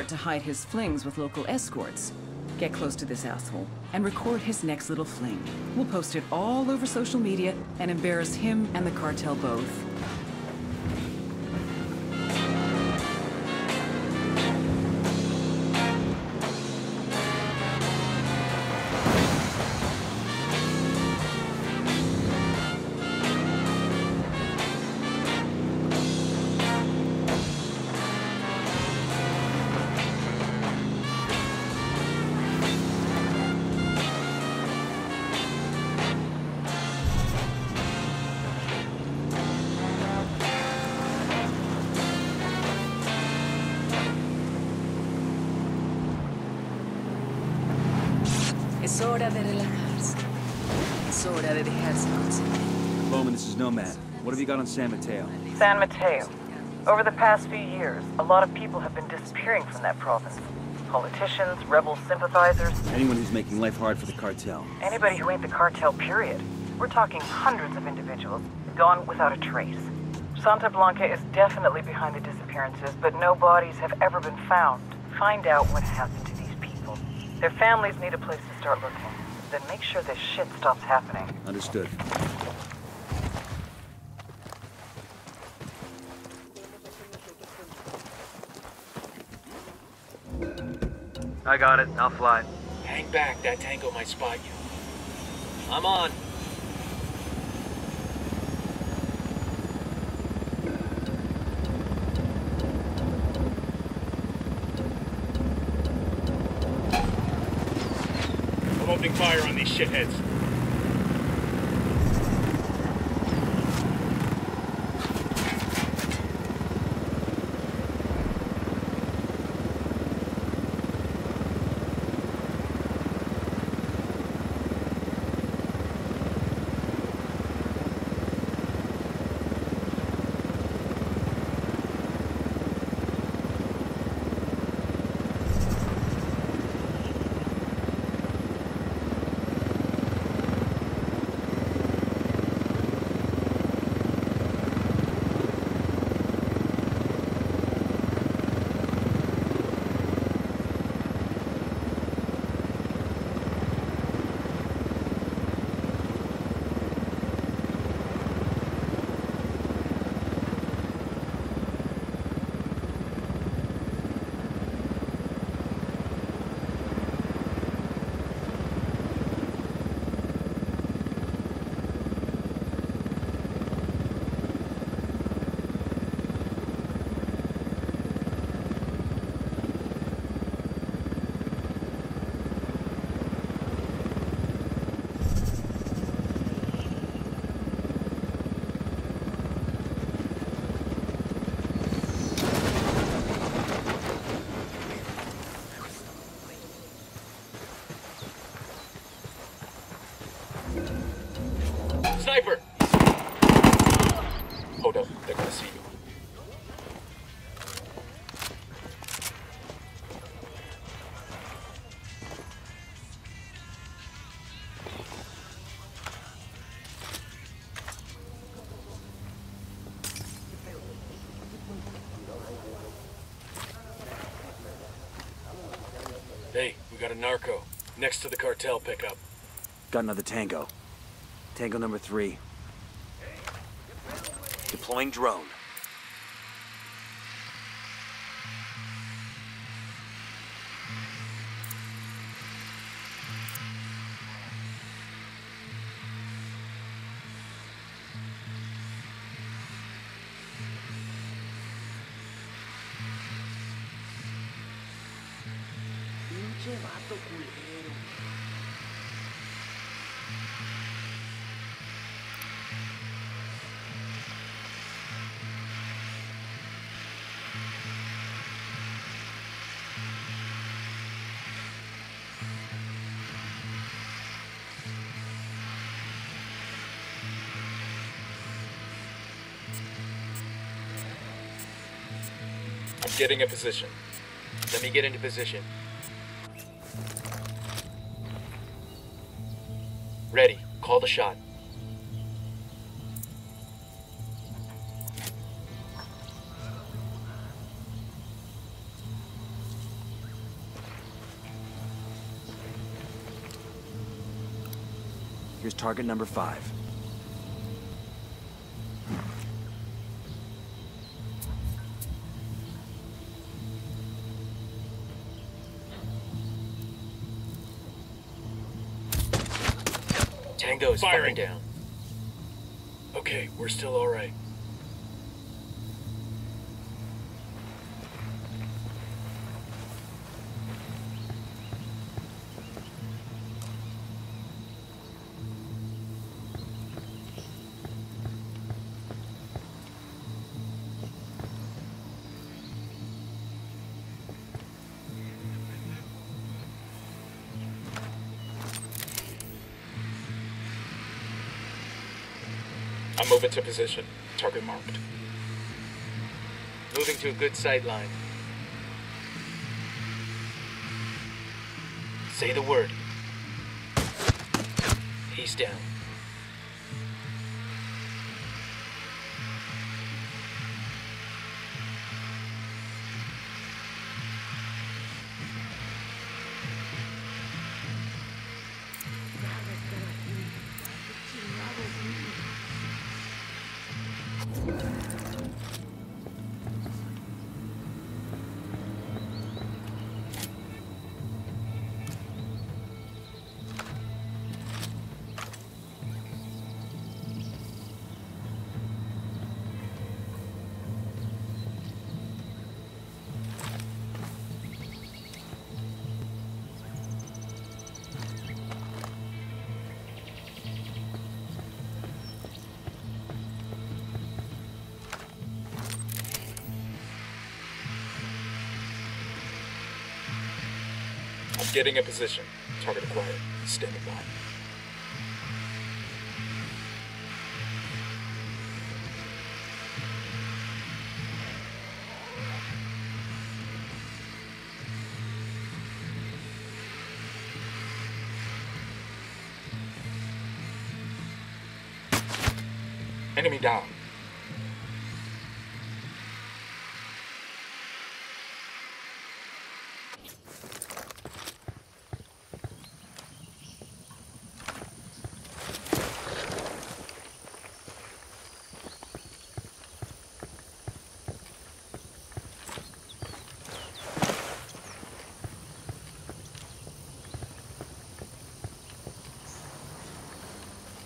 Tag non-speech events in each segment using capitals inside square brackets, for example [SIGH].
to hide his flings with local escorts. Get close to this asshole and record his next little fling. We'll post it all over social media and embarrass him and the cartel both. Hora de relajarse. Es hora de dejarse consentir. Bowman, this is Nomad. What have you got on San Mateo? San Mateo. Over the past few years, a lot of people have been disappearing from that province. Politicians, rebel sympathizers, Anyone who's making life hard for the cartel. anybody who ain't the cartel, period. We're talking hundreds of individuals, gone without a trace. Santa Blanca is definitely behind the disappearances, but no bodies have ever been found. Find out what happened to these people. Their families need a place to start looking. Then make sure this shit stops happening. Understood. I got it. I'll fly. Hang back, that tango might spot you. I'm on. Opening fire on these shitheads. Sniper! Hold up, they're gonna see you. Hey, we got a narco next to the cartel pickup. Got another tango. Tango number three. Deploying drone. getting a position. Let me get into position. Ready. Call the shot. Here's target number five. Is Firing. firing down. Okay, we're still alright. I'm moving to position. Target marked. Moving to a good sight line. Say the word. He's down. I'm getting a position. Target acquired. Standing by. Enemy down.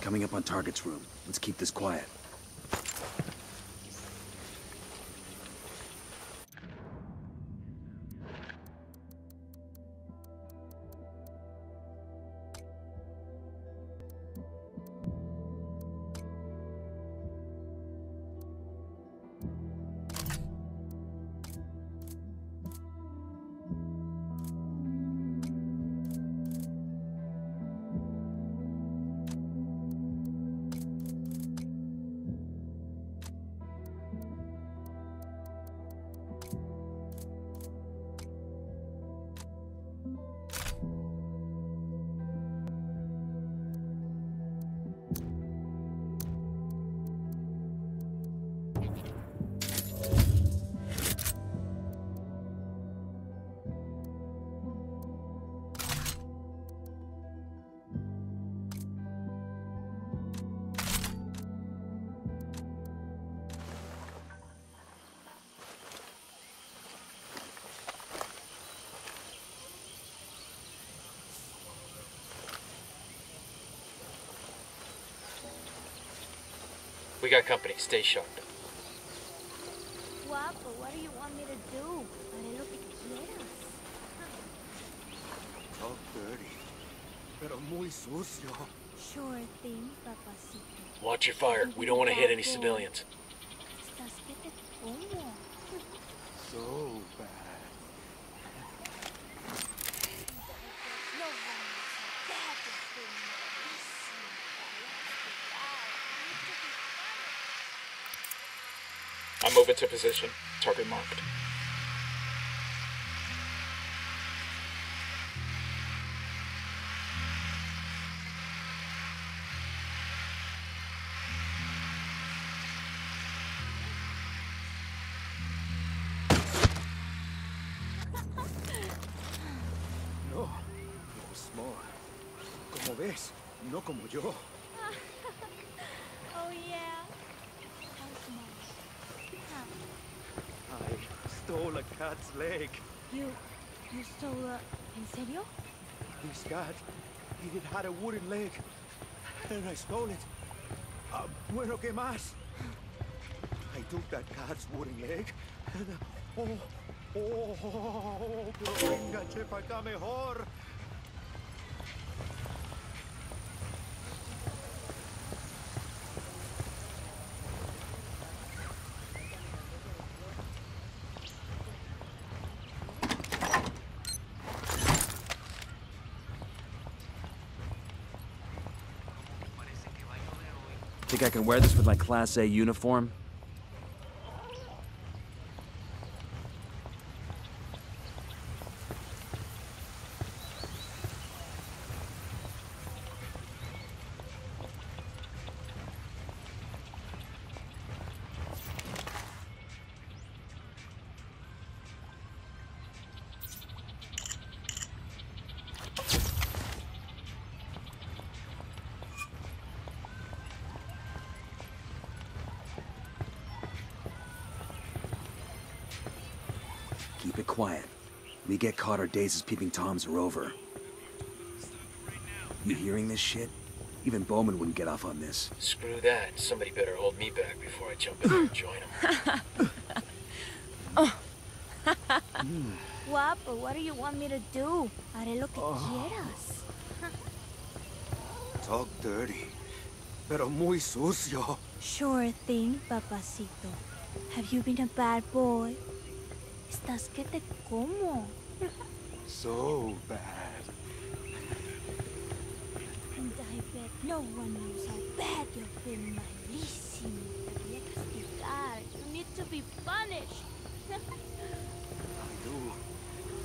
Coming up on target's room. Let's keep this quiet. We got company. Stay sharp. Guapo, what do you want me to do? Haré lo que quieras. Oh, dirty. Pero muy sucio. Sure thing, papacito. Watch your fire. We don't want to hit any civilians. Estás que te como. So bad. I'm moving to position. Target marked. No, no small. Como ves, no como yo. [LAUGHS] Oh yeah. How small? Huh. I stole a cat's leg. You, you stole a... ¿En serio? This cat, it had a wooden leg. And I stole it. Uh, bueno, ¿qué más? I took that cat's wooden leg and... uh, oh, oh, oh, pero venga, che, pa' acá mejor. I think I can wear this with my Class A uniform? Quiet. We get caught, our days as peeping toms are over. You hearing this shit? Even Bowman wouldn't get off on this. Screw that. Somebody better hold me back before I jump in there and join them. [LAUGHS] Guapo, what do you want me to do? Haré lo que oh. quieras. [LAUGHS] Talk dirty, pero muy sucio. Sure thing, papacito. Have you been a bad boy? Estás que te como. So bad. And I bet no one knows how bad you've been, malísimo. Te castigar. You need to be punished. I do.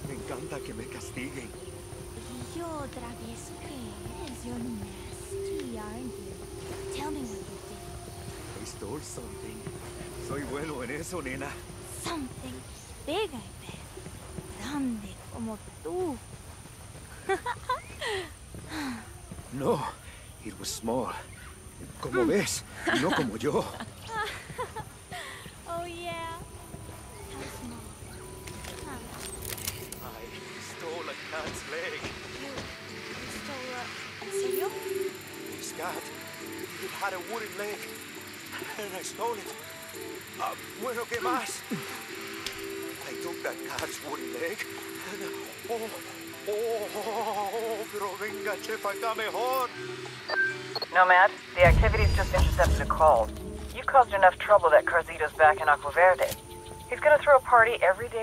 Me encanta que me castiguen. Y yo otra vez eres. You're nasty, aren't you? Tell me what you did. I stole something. Soy bueno en eso, nena. Something big, I bet. Grande como tú. [LAUGHS] No, it was small. Como ves, no como yo. [LAUGHS] Oh, yeah. How small? Huh. I stole a cat's leg. You, you stole a... ¿En serio? This cat, it had a wooden leg. And I stole it. Ah, bueno, ¿qué más? That cat's wooden leg and... Oh, oh, oh. Nomad, the activity's just intercepted a call. You caused enough trouble that Carzito's back in Agua Verde. He's gonna throw a party every day